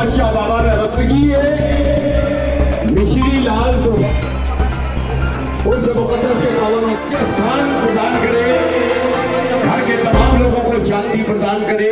मुमताज़ शाह बाबा ने रत्न की है। मिश्री लाल तो उस मुकदस के पावन स्थान प्रदान करे। घर के तमाम लोगों को शांति प्रदान करे।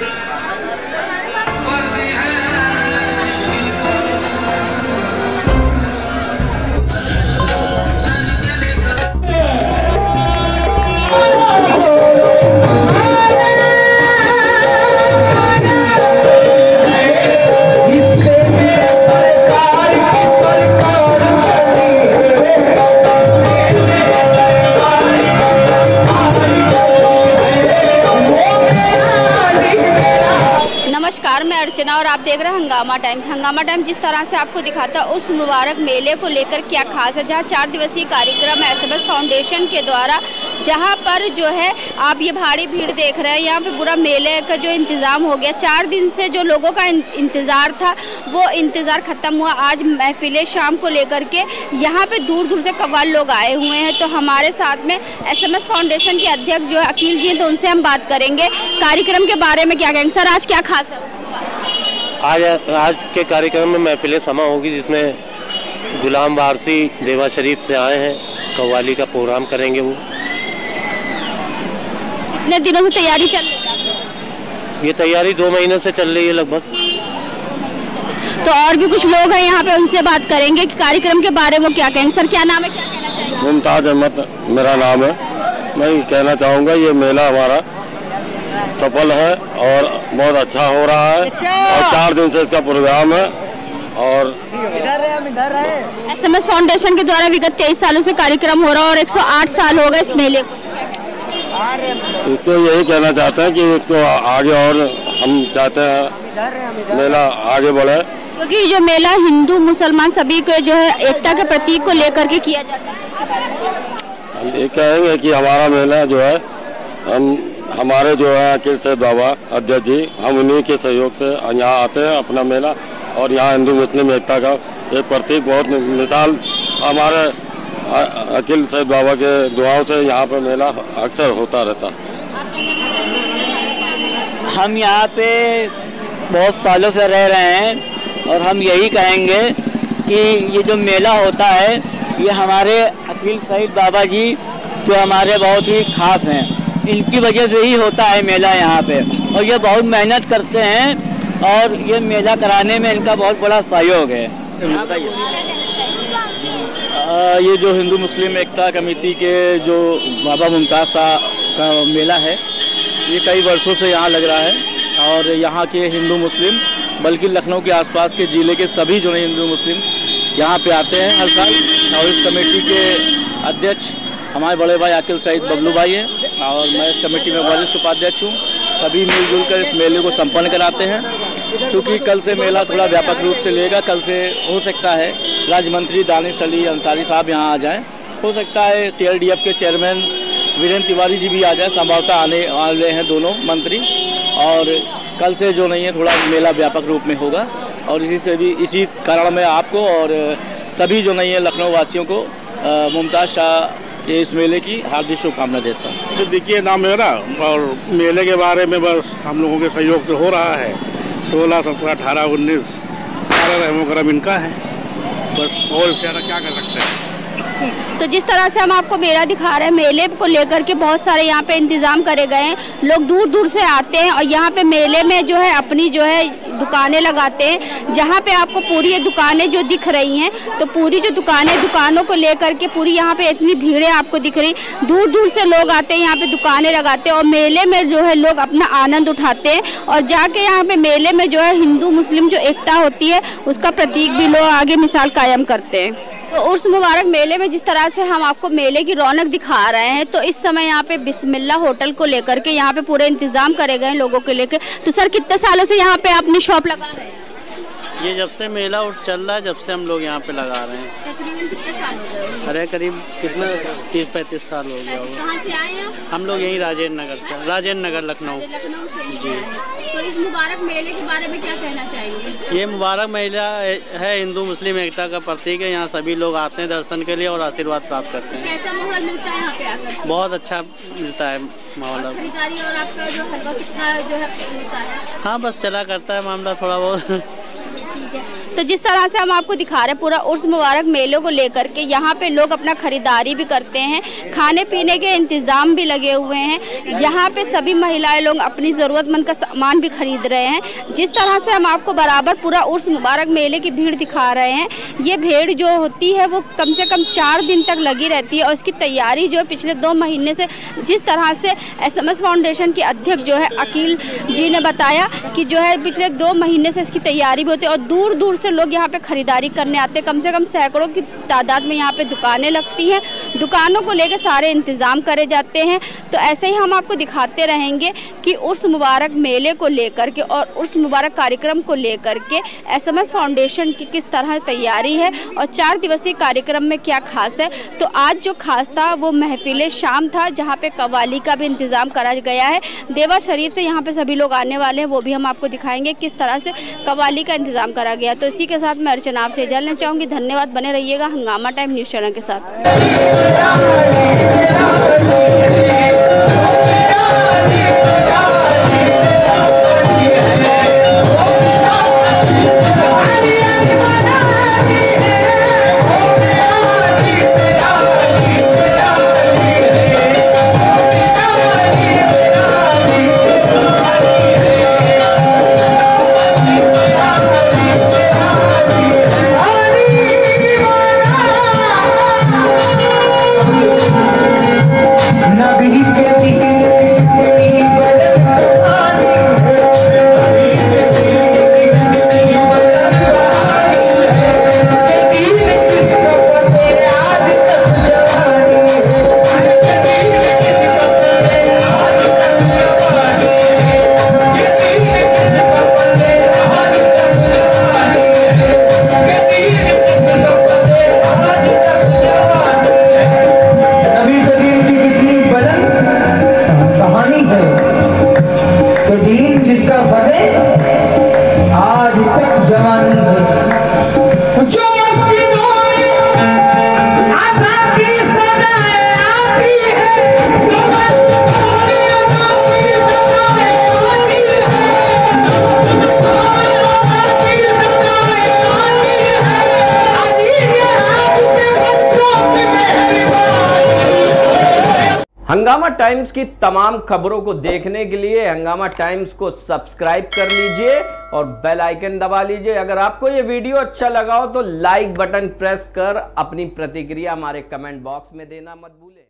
हंगामा टाइम्स हंगामा टाइम्स जिस तरह से आपको दिखाता है उस मुबारक मेले को लेकर क्या खास है? जहाँ चार दिवसीय कार्यक्रम है एस फाउंडेशन के द्वारा, जहाँ पर जो है, आप ये भारी भीड़ देख रहे हैं, यहाँ पे पूरा मेले का जो इंतज़ाम हो गया। चार दिन से जो लोगों का इंतज़ार था, वो इंतज़ार ख़त्म हुआ। आज महफिल शाम को लेकर के यहाँ पे दूर दूर से कव्वाल लोग आए हुए हैं। तो हमारे साथ में एसएमएस फाउंडेशन के अध्यक्ष जो है, अकील जी हैं तो उनसे हम बात करेंगे। कार्यक्रम के बारे में क्या कहेंगे? सर, आज क्या खास है? आज आज के कार्यक्रम में महफिल समा होगी जिसमें गुलाम वारसी देवा शरीफ से आए हैं। कव्वाली का प्रोग्राम करेंगे वो। कितने दिनों से तैयारी चल रही है। ये तैयारी दो महीने से चल रही है लगभग। तो और भी कुछ लोग हैं यहाँ पे उनसे बात करेंगे कि कार्यक्रम के बारे में क्या कहेंगे। सर क्या नाम है क्या कहना चाहेंगे? मुमताज़ अहमद मेरा नाम है। मैं कहना चाहूँगा ये मेला हमारा सफल है और बहुत अच्छा हो रहा है। और चार दिन से इसका प्रोग्राम है और एस एम एस फाउंडेशन के द्वारा विगत तेईस सालों से कार्यक्रम हो रहा है और 108 साल हो गए इस मेले को। इसको यही कहना चाहते हैं कि इसको आगे और हम चाहते हैं मेला आगे बढ़े। क्योंकि जो मेला हिंदू मुसलमान सभी के जो है एकता के प्रतीक को लेकर के किया जाता है। हम ये कहेंगे कि हमारा मेला जो है हम हमारे जो है अखिल से बाबा, अध्यक्ष जी, हम उन्हीं के सहयोग से यहाँ आते हैं अपना मेला और यहाँ हिंदू मुस्लिम एकता का एक प्रतीक, बहुत मिसाल हमारे अखिल सैद बाबा के दुआओं से यहाँ पर मेला अक्सर होता रहता हम यहाँ पे बहुत सालों से रह रहे हैं और हम यही कहेंगे कि ये जो मेला होता है, ये हमारे अखिल सईद बाबा जी जो हमारे बहुत ही खास हैं। इनकी वजह से ही होता है मेला यहाँ पे। और ये बहुत मेहनत करते हैं और ये मेला कराने में इनका बहुत बड़ा सहयोग है। आ, ये जो हिंदू मुस्लिम एकता कमेटी के जो बाबा मुमताज़ शाह का मेला है ये कई वर्षों से यहाँ लग रहा है। और यहाँ के हिंदू मुस्लिम बल्कि लखनऊ के आसपास के ज़िले के सभी जो है हिंदू मुस्लिम यहाँ पे आते हैं। हर साल और इस कमेटी के अध्यक्ष हमारे बड़े भाई आकिल सईद बबलू भाई हैं और मैं इस कमेटी में वरिष्ठ उपाध्यक्ष हूँ। सभी मिलजुल कर इस मेले को संपन्न कराते हैं। चूँकि कल से मेला थोड़ा व्यापक रूप से लेगा, कल से हो सकता है राज्य मंत्री दानिश अली अंसारी साहब यहाँ आ जाएँ। हो सकता है सीएलडीएफ के चेयरमैन वीरेंद्र तिवारी जी भी आ जाए। संभवतः आने वाले हैं दोनों मंत्री। और कल से जो नहीं है, थोड़ा मेला व्यापक रूप में होगा। और इसी से भी, इसी कारण मैं आपको और सभी जो नहीं है, लखनऊ वासियों को मुमताज़ शाह के इस मेले की हार्दिक शुभकामना देता हूँ। तो देखिए, नाम मेरा और मेले के बारे में बस हम लोगों के सहयोग से हो रहा है। सोलह सत्रह अठारह उन्नीस, सारा रहमो करम इनका है। बस और क्या कर सकते हैं? तो जिस तरह से हम आपको मेला दिखा रहे हैं, मेले को लेकर के बहुत सारे यहाँ पे इंतज़ाम करे गए हैं। लोग दूर दूर से आते हैं और यहाँ पे मेले में जो है अपनी जो है दुकानें लगाते हैं। जहाँ पे आपको पूरी ये दुकानें जो दिख रही हैं तो पूरी जो दुकानें, दुकानों को लेकर के पूरी यहाँ पे इतनी भीड़ें आपको दिख रही दूर दूर से लोग आते हैं, यहाँ पे दुकानें लगाते हैं और मेले में जो है लोग अपना आनंद उठाते हैं। और जाके यहाँ पे मेले में जो है हिंदू, मुस्लिम जो एकता होती है, उसका प्रतीक भी लोग आगे मिसाल कायम करते हैं। तो उर्स मुबारक मेले में जिस तरह से हम आपको मेले की रौनक दिखा रहे हैं तो इस समय यहाँ पे बिस्मिल्ला होटल को लेकर के यहाँ पे पूरे इंतज़ाम करे गए लोगों के लेकर। तो सर कितने सालों से यहाँ पे अपनी शॉप लगा रहे हैं? ये जब से मेला उर्स चल रहा है जब से हम लोग यहाँ पे लगा रहे हैं। अरे करीब कितना? तीस पैंतीस साल हो गया होगा? हम लोग यहीं राजेंद्र नगर से राजेंद्र नगर लखनऊ लखनऊ तो इस मुबारक मेले के बारे में क्या कहना चाहेंगे? ये मुबारक मेला है हिंदू मुस्लिम एकता का प्रतीक है। यहाँ सभी लोग आते हैं दर्शन के लिए और आशीर्वाद प्राप्त करते हैं। कैसा माहौल मिलता है यहाँ पे आकर? बहुत अच्छा मिलता है माहौल। और आपका जो हलवा कितना जो है है? हाँ बस चला करता है मामला थोड़ा बहुत। तो जिस तरह से हम आपको दिखा रहे हैं, पूरा उर्स मुबारक मेलों को लेकर के यहाँ पे लोग अपना खरीदारी भी करते हैं, खाने पीने के इंतज़ाम भी लगे हुए हैं। यहाँ पे सभी महिलाएँ लोग अपनी ज़रूरतमंद का सामान भी खरीद रहे हैं। जिस तरह से हम आपको बराबर पूरा उर्स मुबारक मेले की भीड़ दिखा रहे हैं, ये भीड़ जो होती है वो कम से कम चार दिन तक लगी रहती है और इसकी तैयारी जो पिछले दो महीने से, जिस तरह से एसएमएस फाउंडेशन के अध्यक्ष जो है अकील जी ने बताया कि जो है पिछले दो महीने से इसकी तैयारी भी होती है और दूर दूर से लोग यहाँ पे खरीदारी करने आते हैं। कम से कम सैकड़ों की तादाद में यहाँ पे दुकानें लगती हैं। दुकानों को लेकर सारे इंतज़ाम करे जाते हैं। तो ऐसे ही हम आपको दिखाते रहेंगे कि उर्स मुबारक मेले को लेकर के और उर्स मुबारक कार्यक्रम को लेकर के एसएमएस फाउंडेशन की किस तरह तैयारी है और चार दिवसीय कार्यक्रम में क्या खास है। तो आज जो खास था वो महफिल शाम था, जहाँ पे कवाली का भी इंतज़ाम करा गया है। देवा शरीफ से यहाँ पे सभी लोग आने वाले हैं, वो भी हम आपको दिखाएँगे किस तरह से कवाली का इंतज़ाम करा गया। तो इसी के साथ मैं अर्चना, आपसे जानना चाहूँगी। धन्यवाद, बने रहिएगा हंगामा टाइम न्यूज़ चैनल के साथ। तक हंगामा टाइम्स की तमाम खबरों को देखने के लिए हंगामा टाइम्स को सब्सक्राइब कर लीजिए और बेल आइकन दबा लीजिए। अगर आपको ये वीडियो अच्छा लगा हो तो लाइक बटन प्रेस कर अपनी प्रतिक्रिया हमारे कमेंट बॉक्स में देना मत भूलें